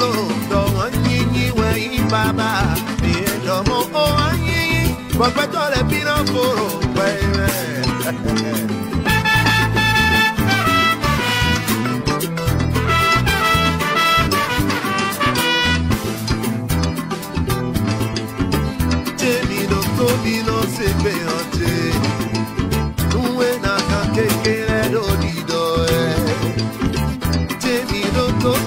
lo, don anyinyi we baba, eh, domo o anyinyi, dans les bilans pour,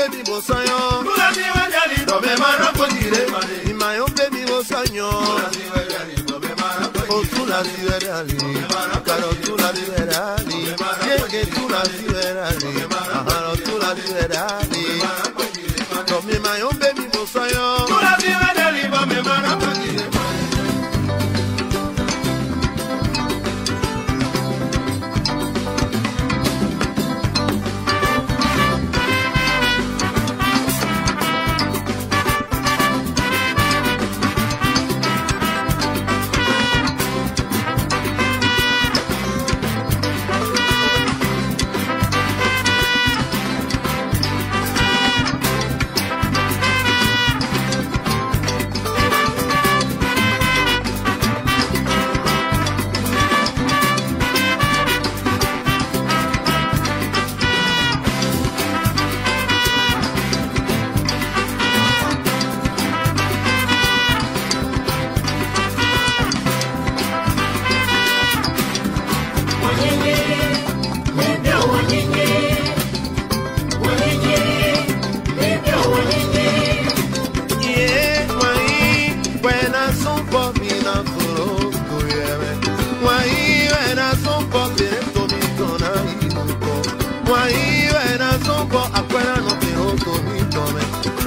ina yombe mi mosayo, ima yombe mi mosanyo. Oh, tu la liberali, caro tu la liberali, llegue tu la liberali, ajaro tu la liberali. Come ma yombe mi mosayo,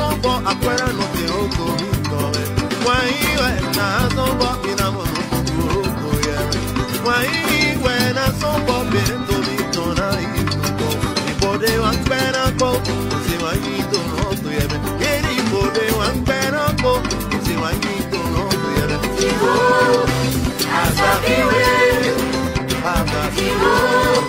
akwara no te oko mi tore wai we na so bo mi na mo no oko ye wai we na so bo be to mi to na i ko i bode wa pera ko si wa i to no to ye be i bode wa pera ko si wa i to no to ye be Tigo, asabiwe. Aba Timo, asabiwe. Asabiwe.